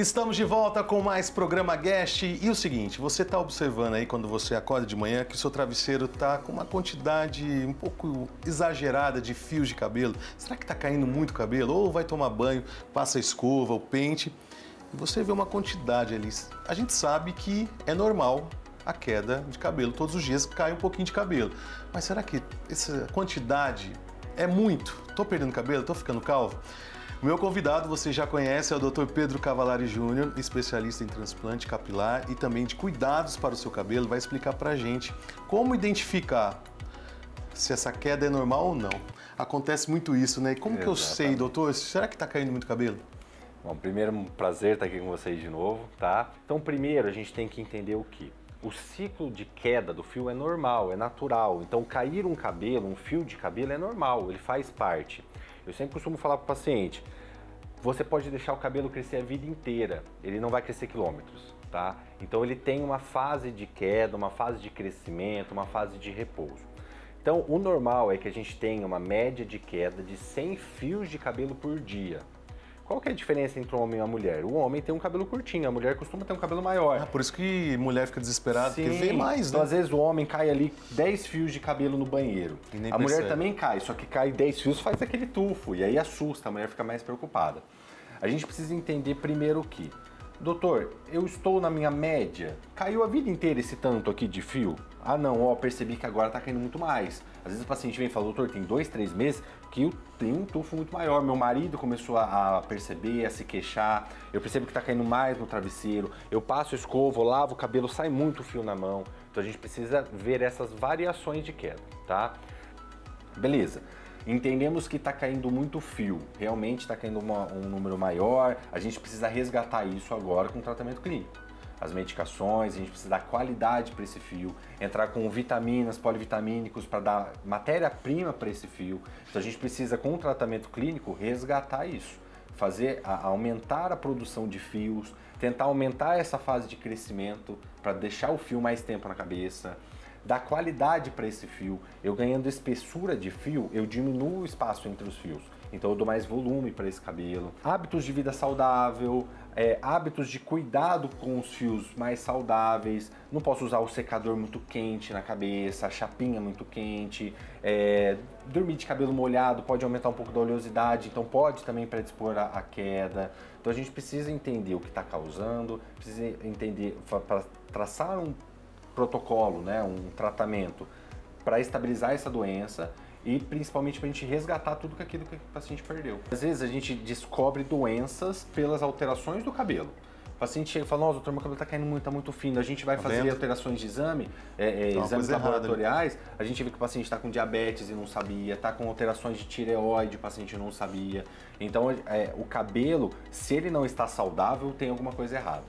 Estamos de volta com mais programa Guest. E o seguinte, você está observando aí quando você acorda de manhã que o seu travesseiro está com uma quantidade um pouco exagerada de fios de cabelo. Será que está caindo muito cabelo? Ou vai tomar banho, passa a escova, o pente e você vê uma quantidade ali. A gente sabe que é normal a queda de cabelo. Todos os dias cai um pouquinho de cabelo. Mas será que essa quantidade é muito? Estou perdendo cabelo? Estou ficando calvo? O meu convidado você já conhece, é o Dr. Pedro Cavalari Júnior, especialista em transplante capilar e também de cuidados para o seu cabelo. Vai explicar para a gente como identificar se essa queda é normal ou não. Acontece muito isso, né? E como Exatamente. que eu sei, doutor? Será que está caindo muito cabelo? Bom, primeiro, um prazer estar aqui com vocês de novo, tá? Então, primeiro, a gente tem que entender o que? O ciclo de queda do fio é normal, é natural. Então, cair um cabelo, um fio de cabelo é normal, ele faz parte. Eu sempre costumo falar para o paciente, você pode deixar o cabelo crescer a vida inteira, ele não vai crescer quilômetros, tá? Então ele tem uma fase de queda, uma fase de crescimento, uma fase de repouso. Então o normal é que a gente tenha uma média de queda de 100 fios de cabelo por dia. Qual que é a diferença entre um homem e uma mulher? O homem tem um cabelo curtinho, a mulher costuma ter um cabelo maior. Ah, por isso que mulher fica desesperada, Sim. porque vê mais, então, né? Então, às vezes o homem cai ali 10 fios de cabelo no banheiro. a percebe. mulher também cai, só que cai 10 fios faz aquele tufo, e aí assusta, a mulher fica mais preocupada. A gente precisa entender primeiro o que Doutor, eu estou na minha média. Caiu a vida inteira esse tanto aqui de fio? Ah não, ó, percebi que agora tá caindo muito mais. Às vezes o paciente vem e fala, doutor, tem dois, três meses que eu tenho um tufo muito maior. Meu marido começou a, perceber, a se queixar. Eu percebo que tá caindo mais no travesseiro. Eu passo escovo, lavo o cabelo, sai muito fio na mão. Então a gente precisa ver essas variações de queda, tá? Beleza. Entendemos que está caindo muito fio, realmente está caindo uma, um número maior, a gente precisa resgatar isso agora com tratamento clínico. As medicações, a gente precisa dar qualidade para esse fio, entrar com vitaminas, polivitamínicos para dar matéria-prima para esse fio. Então a gente precisa, com o tratamento clínico, resgatar isso, fazer a, aumentar a produção de fios, tentar aumentar essa fase de crescimento para deixar o fio mais tempo na cabeça dar qualidade para esse fio. Eu ganhando espessura de fio, eu diminuo o espaço entre os fios. Então eu dou mais volume para esse cabelo. Hábitos de vida saudável, é, hábitos de cuidado com os fios mais saudáveis. Não posso usar o secador muito quente na cabeça, a chapinha muito quente. É, dormir de cabelo molhado pode aumentar um pouco da oleosidade, então pode também predispor a, a queda. Então a gente precisa entender o que está causando, precisa entender para traçar um protocolo, né, um tratamento para estabilizar essa doença e principalmente para a gente resgatar tudo aquilo que o paciente perdeu. Às vezes a gente descobre doenças pelas alterações do cabelo. O paciente chega e fala, nossa, doutor, meu cabelo está caindo muito, está muito fino. A gente vai tá fazer vendo? alterações de exame, é, é, exames laboratoriais, errada, a gente vê que o paciente está com diabetes e não sabia, está com alterações de tireoide, o paciente não sabia. Então, é, o cabelo, se ele não está saudável, tem alguma coisa errada.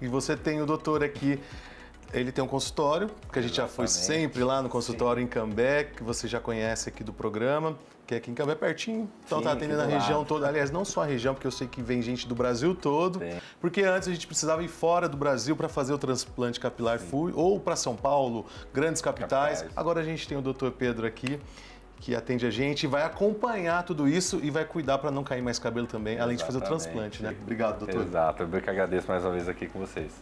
E você tem o doutor aqui ele tem um consultório, que a gente Exatamente. já foi sempre lá no consultório Sim. em Cambé, que você já conhece aqui do programa, que é aqui em Cambé pertinho. Então Sim, tá atendendo a região lado. toda. Aliás, não só a região, porque eu sei que vem gente do Brasil todo. Sim. Porque antes a gente precisava ir fora do Brasil para fazer o transplante capilar full, ou para São Paulo, grandes capitais. capitais. Agora a gente tem o Dr. Pedro aqui que atende a gente, vai acompanhar tudo isso e vai cuidar para não cair mais cabelo também, além Exatamente. de fazer o transplante, né? Obrigado, doutor. Exato, eu que agradeço mais uma vez aqui com vocês.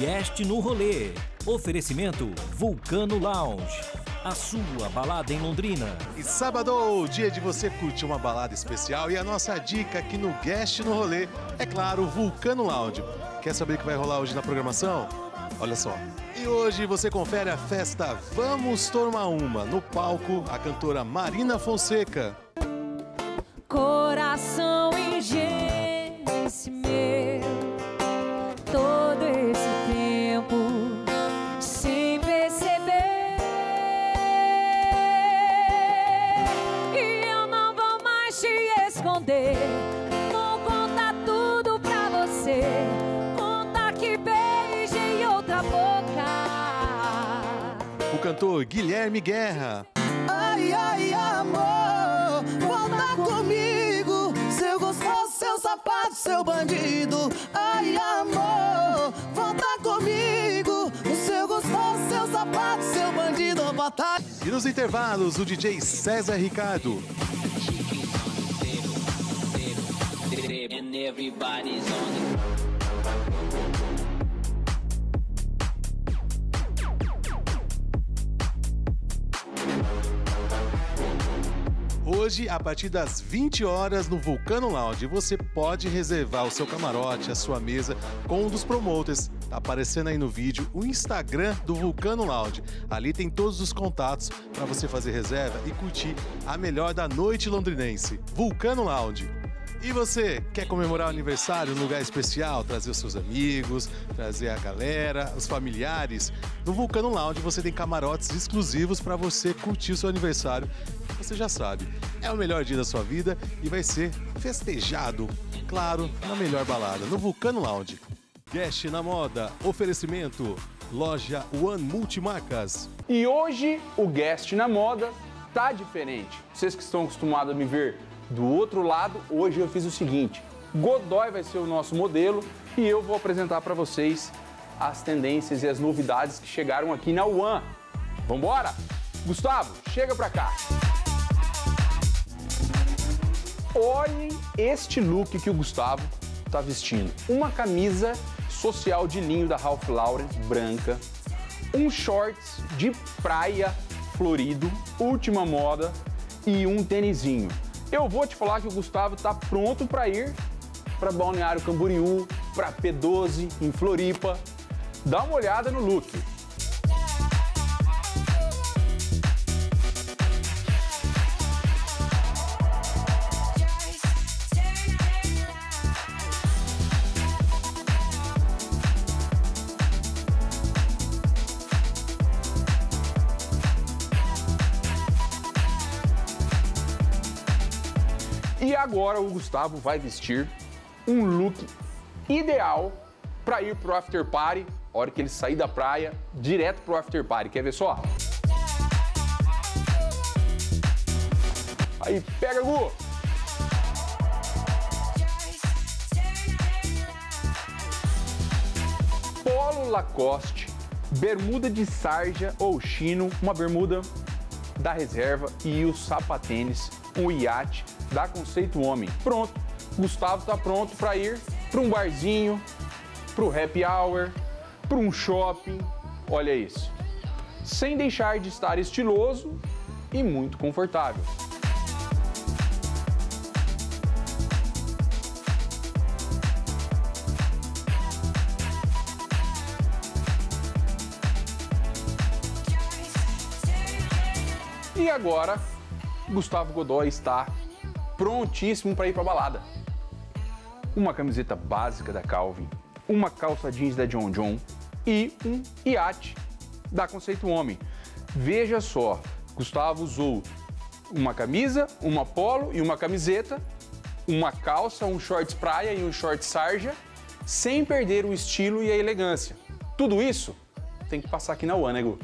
Guest no rolê. Oferecimento Vulcano Lounge. A sua balada em Londrina. E sábado, dia de você curtir uma balada especial. E a nossa dica aqui no Guest no rolê é, claro, Vulcano Lounge. Quer saber o que vai rolar hoje na programação? Olha só. E hoje você confere a festa Vamos Tomar Uma. No palco, a cantora Marina Fonseca. Coração cantor Guilherme Guerra. Ai, ai, amor, volta comigo. Seu gostoso, seu sapato, seu bandido. Ai, amor, volta comigo. O seu gostoso, seu sapato, seu bandido. batalha. E nos intervalos, o DJ César Ricardo. and everybody's on the Hoje, a partir das 20 horas no Vulcano Lounge, você pode reservar o seu camarote, a sua mesa com um dos promoters. Tá aparecendo aí no vídeo o Instagram do Vulcano Lounge. Ali tem todos os contatos para você fazer reserva e curtir a melhor da noite londrinense. Vulcano Lounge. E você, quer comemorar o aniversário num lugar especial, trazer os seus amigos, trazer a galera, os familiares? No Vulcano Lounge você tem camarotes exclusivos para você curtir o seu aniversário. Você já sabe, é o melhor dia da sua vida e vai ser festejado, claro, na melhor balada, no Vulcano Lounge. Guest na moda, oferecimento, loja One Multimarcas. E hoje o guest na moda tá diferente. Vocês que estão acostumados a me ver do outro lado, hoje eu fiz o seguinte: Godoy vai ser o nosso modelo e eu vou apresentar para vocês as tendências e as novidades que chegaram aqui na One. Vambora? Gustavo, chega pra cá. Olhem este look que o Gustavo tá vestindo. Uma camisa social de linho da Ralph Lauren branca, um shorts de praia florido, última moda e um tênisinho. Eu vou te falar que o Gustavo está pronto para ir para Balneário Camboriú, para P12 em Floripa. Dá uma olhada no look. Agora o Gustavo vai vestir um look ideal para ir pro after party, a hora que ele sair da praia, direto pro after party. Quer ver só? Aí, pega, Gu! Polo Lacoste, bermuda de sarja ou chino, uma bermuda da reserva e o sapatênis, um iate da Conceito Homem. Pronto, Gustavo está pronto para ir para um barzinho, para o happy hour, para um shopping. Olha isso. Sem deixar de estar estiloso e muito confortável. E agora, Gustavo Godoy está prontíssimo para ir para balada. Uma camiseta básica da Calvin, uma calça jeans da John John e um iate da Conceito Homem. Veja só, Gustavo usou uma camisa, uma polo e uma camiseta, uma calça, um shorts praia e um short sarja, sem perder o estilo e a elegância. Tudo isso tem que passar aqui na One, né, Gu?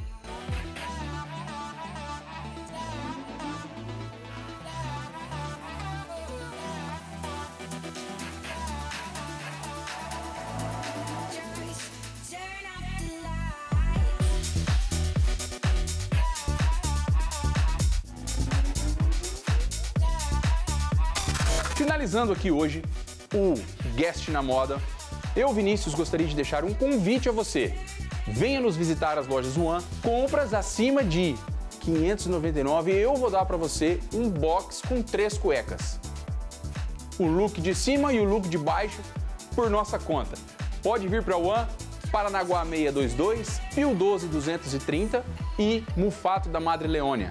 Finalizando aqui hoje o Guest na Moda, eu, Vinícius, gostaria de deixar um convite a você. Venha nos visitar as lojas One, compras acima de 599 eu vou dar para você um box com três cuecas. O look de cima e o look de baixo por nossa conta. Pode vir para One, Paranaguá 622, Pio 12 230 e Mufato da Madre Leônia.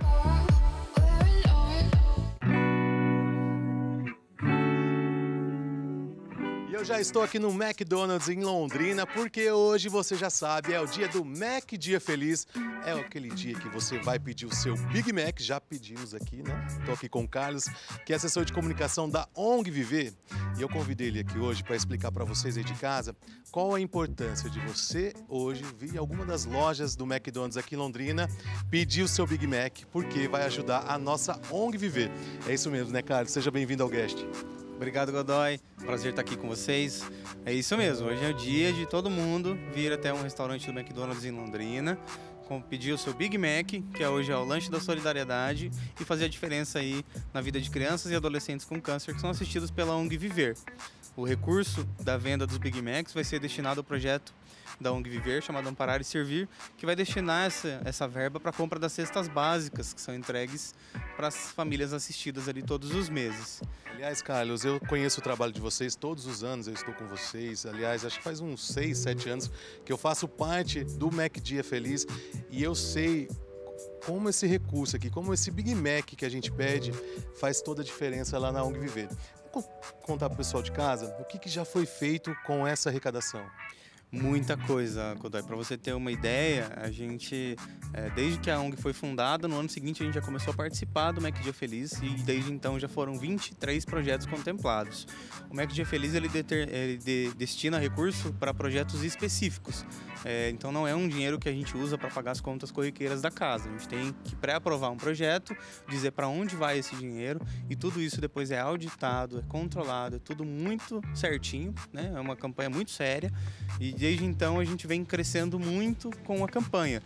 Já estou aqui no McDonald's em Londrina, porque hoje você já sabe, é o dia do Mac Dia Feliz. É aquele dia que você vai pedir o seu Big Mac, já pedimos aqui, né? Estou aqui com o Carlos, que é assessor de comunicação da ONG Viver. E eu convidei ele aqui hoje para explicar para vocês aí de casa qual a importância de você hoje vir em alguma das lojas do McDonald's aqui em Londrina, pedir o seu Big Mac, porque vai ajudar a nossa ONG Viver. É isso mesmo, né, Carlos? Seja bem-vindo ao Guest. Obrigado, Godoy. Prazer estar aqui com vocês. É isso mesmo, hoje é o dia de todo mundo vir até um restaurante do McDonald's em Londrina, pedir o seu Big Mac, que é hoje é o lanche da solidariedade, e fazer a diferença aí na vida de crianças e adolescentes com câncer que são assistidos pela ONG Viver. O recurso da venda dos Big Macs vai ser destinado ao projeto da ONG Viver, chamado Amparar e Servir, que vai destinar essa, essa verba para a compra das cestas básicas, que são entregues para as famílias assistidas ali todos os meses. Aliás, Carlos, eu conheço o trabalho de vocês todos os anos, eu estou com vocês. Aliás, acho que faz uns 6, 7 anos que eu faço parte do Mac Dia Feliz e eu sei como esse recurso aqui, como esse Big Mac que a gente pede faz toda a diferença lá na ONG Viver. Vou co- contar para o pessoal de casa o que, que já foi feito com essa arrecadação. Muita coisa, Godoy. Para você ter uma ideia, a gente, é, desde que a ONG foi fundada, no ano seguinte a gente já começou a participar do Mac Dia Feliz e desde então já foram 23 projetos contemplados. O Mac Dia Feliz ele, deter- ele de- destina recurso para projetos específicos. É, então não é um dinheiro que a gente usa para pagar as contas corriqueiras da casa. A gente tem que pré-aprovar um projeto, dizer para onde vai esse dinheiro e tudo isso depois é auditado, é controlado, é tudo muito certinho, né? É uma campanha muito séria e desde então a gente vem crescendo muito com a campanha.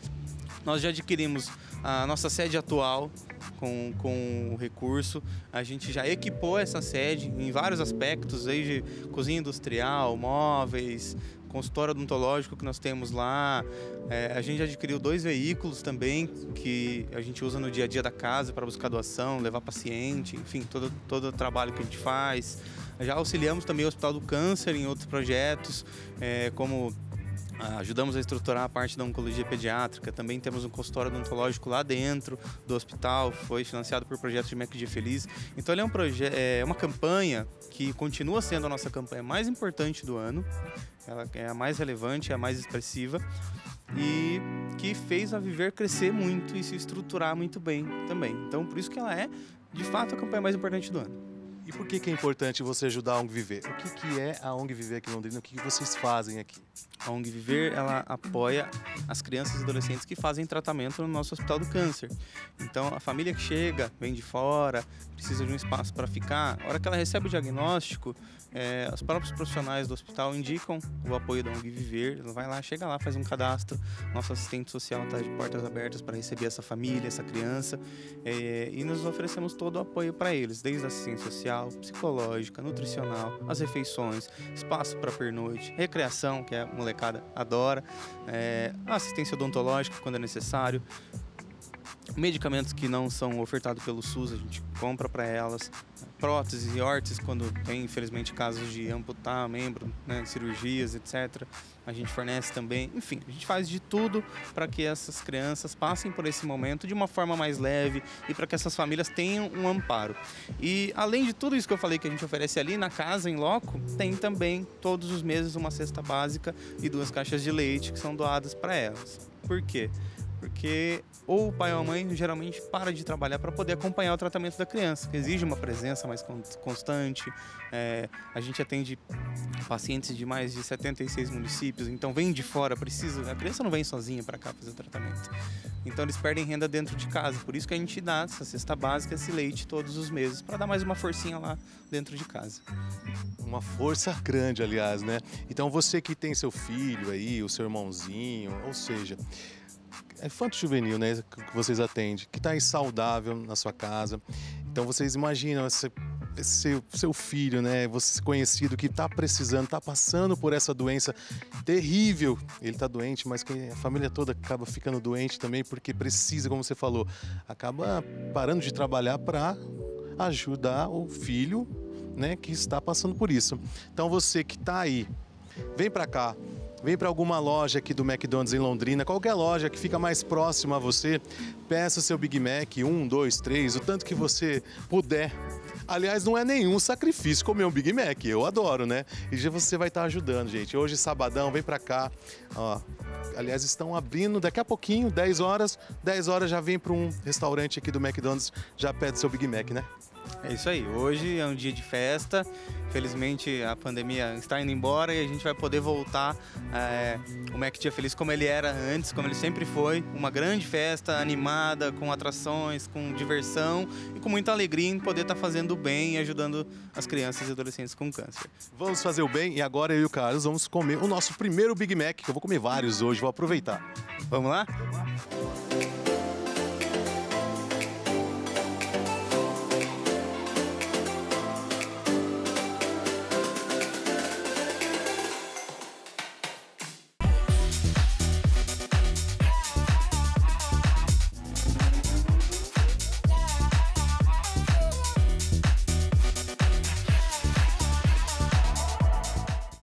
Nós já adquirimos a nossa sede atual com, com o recurso. A gente já equipou essa sede em vários aspectos, desde cozinha industrial, móveis, consultório odontológico que nós temos lá. É, a gente adquiriu dois veículos também que a gente usa no dia a dia da casa para buscar doação, levar paciente, enfim, todo, todo o trabalho que a gente faz. Já auxiliamos também o Hospital do Câncer em outros projetos, é, como Ajudamos a estruturar a parte da oncologia pediátrica. Também temos um consultório odontológico lá dentro do hospital. Foi financiado por projetos de Mac Dia Feliz. Então, ele é, um é uma campanha que continua sendo a nossa campanha mais importante do ano. Ela é a mais relevante, é a mais expressiva. E que fez a Viver crescer muito e se estruturar muito bem também. Então, por isso que ela é, de fato, a campanha mais importante do ano. E por que, que é importante você ajudar a ONG Viver? O que, que é a ONG Viver aqui em Londrina? O que, que vocês fazem aqui? A ONG Viver, ela apoia as crianças e adolescentes que fazem tratamento no nosso Hospital do Câncer. Então, a família que chega, vem de fora, precisa de um espaço para ficar, a hora que ela recebe o diagnóstico, é, os próprios profissionais do hospital indicam o apoio da ONG Viver. Ela vai lá, chega lá, faz um cadastro. Nosso assistente social está de portas abertas para receber essa família, essa criança. é, e nós oferecemos todo o apoio para eles, desde assistência social, psicológica, nutricional, as refeições, espaço para pernoite, recreação, que a molecada adora, é, assistência odontológica quando é necessário, medicamentos que não são ofertados pelo SUS, a gente compra para elas, próteses e órteses quando tem, infelizmente, casos de amputar membro, né, cirurgias, etc. A gente fornece também, enfim, a gente faz de tudo para que essas crianças passem por esse momento de uma forma mais leve e para que essas famílias tenham um amparo. E além de tudo isso que eu falei que a gente oferece ali na casa, em loco, tem também todos os meses uma cesta básica e duas caixas de leite que são doadas para elas. Por quê? Porque ou o pai ou a mãe geralmente para de trabalhar para poder acompanhar o tratamento da criança, que exige uma presença mais con- constante. É, a gente atende pacientes de mais de 76 municípios, então vem de fora, precisa. A criança não vem sozinha para cá fazer o tratamento. Então eles perdem renda dentro de casa. Por isso que a gente dá essa cesta básica, esse leite todos os meses, para dar mais uma forcinha lá dentro de casa. Uma força grande, aliás, né? Então você que tem seu filho aí, o seu irmãozinho, ou seja, é infanto juvenil, né, que vocês atendem, que está aí saudável na sua casa. Então vocês imaginam esse, esse seu, filho, né, você conhecido que está precisando, está passando por essa doença terrível. Ele está doente, mas a família toda acaba ficando doente também porque precisa, como você falou, acaba parando de trabalhar para ajudar o filho, né, que está passando por isso. Então você que está aí, vem para cá, vem para alguma loja aqui do McDonald's em Londrina, qualquer loja que fica mais próxima a você, peça o seu Big Mac, um, dois, três, o tanto que você puder. Aliás, não é nenhum sacrifício comer um Big Mac, eu adoro, né? E já você vai estar ajudando, gente. Hoje, sabadão, vem para cá, ó. Aliás, estão abrindo daqui a pouquinho, 10 horas. 10 horas já vem para um restaurante aqui do McDonald's, já pede seu Big Mac, né? É isso aí. Hoje é um dia de festa. Felizmente a pandemia está indo embora e a gente vai poder voltar é, o Mac Dia Feliz como ele era antes, como ele sempre foi. Uma grande festa animada, com atrações, com diversão e com muita alegria em poder estar fazendo bem e ajudando as crianças e adolescentes com câncer. Vamos fazer o bem e agora eu e o Carlos vamos comer o nosso primeiro Big Mac, que eu vou comer vários hoje, vou aproveitar. Vamos lá?